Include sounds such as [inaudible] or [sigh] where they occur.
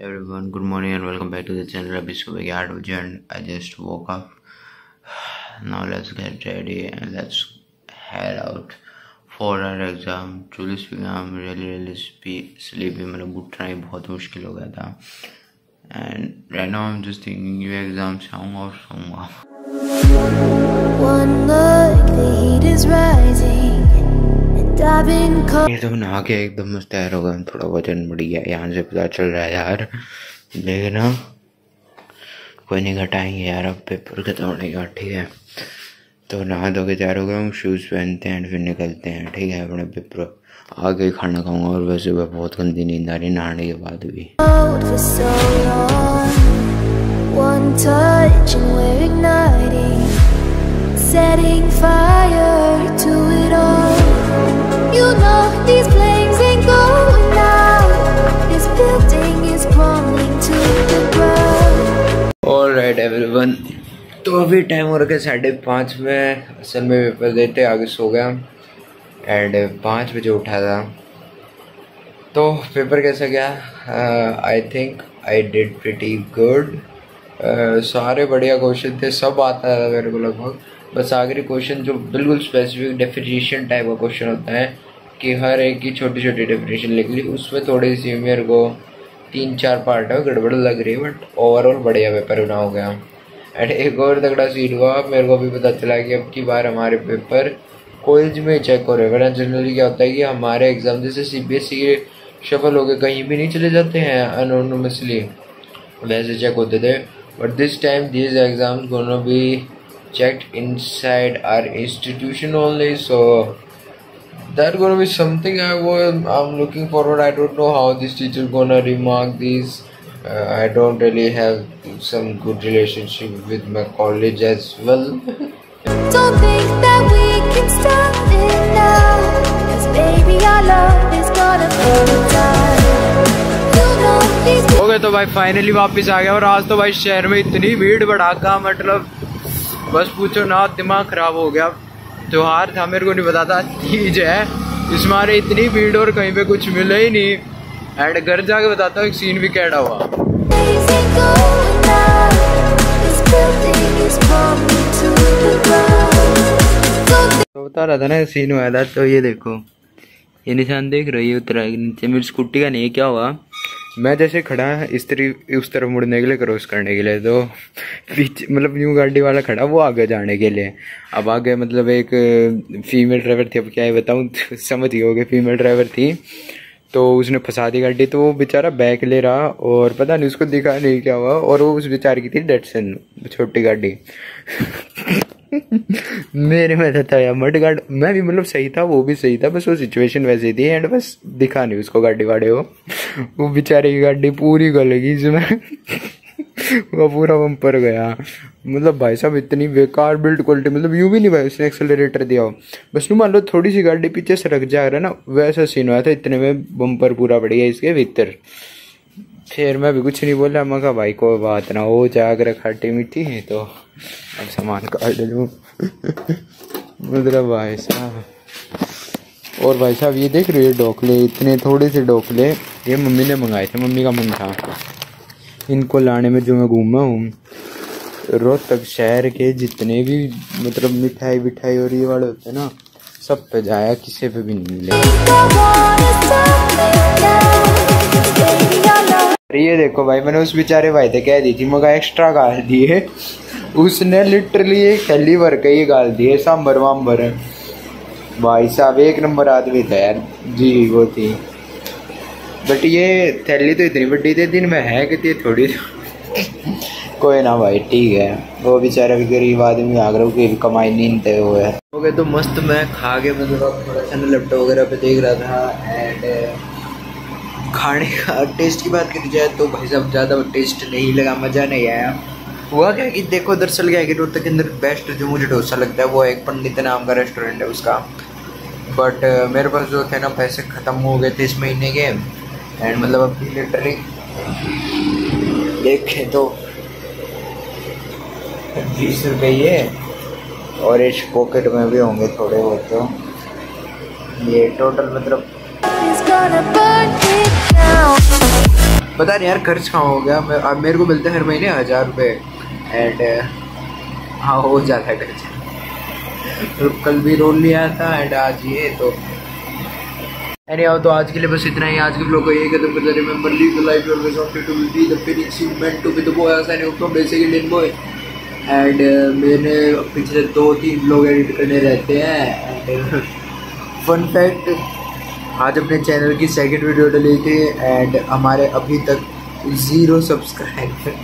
everyone good morning and welcome back to the channel अभी सुबह के आठ बजे and I just woke up now let's get ready and let's head out for our exam truly speaking I'm really really sleepy मतलब उठना ही बहुत मुश्किल हो गया था and right now I'm just thinking ये एग्ज़ाम से आऊँगा और सोऊँगा One look, the heat is rising, एकदम नहा के एकदम मस्त तैयार हो गया थोड़ा वज़न बढ़ गया यहाँ से पता चल रहा है यार। लेकिन ना। कोई नहीं घटाएँगे यार। अब पेपर खत्म होने का ठीक है। तो नहा धो के तैयार हो गया हम। शूज़ पहनते हैं फिर निकलते हैं ठीक है। अपने पेपर आगे खाना खाऊँगा। और वैसे वह बहुत गंदी नींद आ रही नहाने के बाद भी। और राइट एवरीवन तो अभी टाइम हो रखा है साढ़े पाँच में। असल में पेपर देते, आगे सो गया। एंड पाँच बजे उठा था। तो पेपर कैसा गया? I think I did pretty good सारे बढ़िया क्वेश्चन थे, सब आता था मेरे को लगभग। बस आखिरी क्वेश्चन जो बिल्कुल स्पेसिफिक डेफिनेशन टाइप का क्वेश्चन होता है, कि हर एक की छोटी छोटी डेफिनेशन लिख ली। उसमें थोड़ी सी मेरे को तीन चार पार्ट है गड़बड़ लग रही है बट ओवरऑल बढ़िया पेपर बना हो गया। एंड एक और तगड़ा सीट हुआ, मेरे को भी पता चला कि अब की बार हमारे पेपर कॉलेज में चेक हो रहे हैं। वरना जनरली क्या होता है कि हमारे एग्ज़ाम जैसे C B S E shuffle हो गए कहीं भी नहीं चले जाते हैं अनोनमसली वैसे चेक होते थे। But this time these exams gonna be checked inside our institution only, so that gonna be something I was I'm looking forward. I don't know how this teacher gonna remark these. Uh, I don't really have some good relationship with my college as well. Don't think that we can stop it now. Cause baby, our love is gonna हो गए तो भाई finally वापस आ गया और आज तो भाई शहर में इतनी भीड़ भड़ाका मतलब बस पूछो ना दिमाग खराब हो गया त्योहार था मेरे को नहीं पता था तीज है। इसमें हमारे इतनी भीड़ और कहीं पे कुछ मिला ही नहीं। एंड घर जाके बताता हूँ एक सीन भी कैडा हुआ। तो बता रहा था ना सीन हुआ था तो ये देखो। ये निशान देख रही है उतरा नीचे मेरी स्कूटी का नहीं है क्या हुआ? मैं जैसे खड़ा इस तरह उस तरफ़ मुड़ने के लिए, क्रॉस करने के लिए तो पीछे मतलब न्यू गाड़ी वाला खड़ा, वो आगे जाने के लिए। अब आगे मतलब एक फीमेल ड्राइवर थी, अब क्या है बताऊँ, [laughs] समझ ही हो गए फीमेल ड्राइवर थी। तो उसने फंसा दी गाड़ी तो वो बेचारा बैक ले रहा, और पता नहीं उसको दिखा नहीं क्या हुआ, और वो उस बेचारे की थी डेटसन छोटी गाड़ी। [laughs] मेरे में था था यार मड गार्ड मैं भी मतलब सही था, वो भी सही था, बस वो सिचुएशन वैसी थी एंड बस दिखा नहीं उसको गाड़ी वाड़े को वो बेचारे की गाड़ी पूरी गल गई इसमें वो पूरा बम्पर गया। मतलब भाई साहब, इतनी बेकार बिल्ड क्वालिटी मतलब यूँ भी नहीं भाई, उसने एक्सेलरेटर दिया हो। बस मान लो, थोड़ी सी गाड़ी पीछे से रख जा रहा है ना, वैसा सीन हुआ था, इतने में बम्पर पूरा पड़ गया इसके भीतर। फिर मैं भी कुछ नहीं बोला। मैं भाई, कोई बात ना, हो जाकर खट्टी मीठी है तो अब सामान काट लूँ मतलब भाई साहब। और भाई साहब, ये देख रहे हो ये डोकले इतने थोड़े से डोकले ये मम्मी ने मंगाए थे, मम्मी का मन था। इनको लाने में जो मैं घूमा हूँ, रोहतक शहर के जितने भी मतलब मिठाई विठाई और ये वाले होते हैं ना, सब पे जाया, किसी पे भी नहीं मिले। अरे ये देखो भाई, मैंने उस बेचारे भाई से कह दी थी, मगर एक्स्ट्रा गाल दिए उसने लिटरली एक थैली भर के ही गाल दिए सांबर वाम्बर भाई साहब, एक नंबर आदमी था यार। जी, वो थी। बट ये थैली तो इतनी बड़ी थी, दिन में है कि थोड़ी। कोई ना भाई, ठीक है। वो बेचारा भी गरीब आदमी आगरा की कमाई नहीं थे वो है हो तो मस्त, मैं खा के मतलब थोड़ा सा लैपटॉप वगैरह पे देख रहा था एंड खाने का टेस्ट की बात करी जाए तो भाई साहब, ज़्यादा टेस्ट नहीं लगा, मज़ा नहीं आया। हुआ क्या कि देखो, दरअसल क्या है कि रोहतक के अंदर बेस्ट जो मुझे डोसा लगता है, वो एक पंडित नाम का रेस्टोरेंट है उसका। बट मेरे पास जो थे ना, पैसे ख़त्म हो गए थे इस महीने के एंड मतलब अभी लिटरली देखें तो बीस रुपये और इस पॉकेट में भी होंगे थोड़े बहुत तो। ये टोटल मतलब पता नहीं यार, खर्च कहाँ हो गया। अब मेरे को मिलते हैं हर महीने हज़ार रुपये एंड हाँ हो जाता है खर्च। तो कल भी रोल लिया था एंड आज ये तो। एनी आओ तो आज के लिए बस इतना ही। आज के ब्लॉग को यही खत्म करते remember live the life your ways to be the finishing meant to be the boy आसान है बेसिक इंडियन बॉय एंड मैंने पिछले दो तीन ब्लॉग एडिट करने रहते हैं। एंड फन फैक्ट आज अपने चैनल की सेकंड वीडियो डली थी एंड हमारे अभी तक ज़ीरो सब्सक्राइबर